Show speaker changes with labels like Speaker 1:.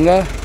Speaker 1: Enggak.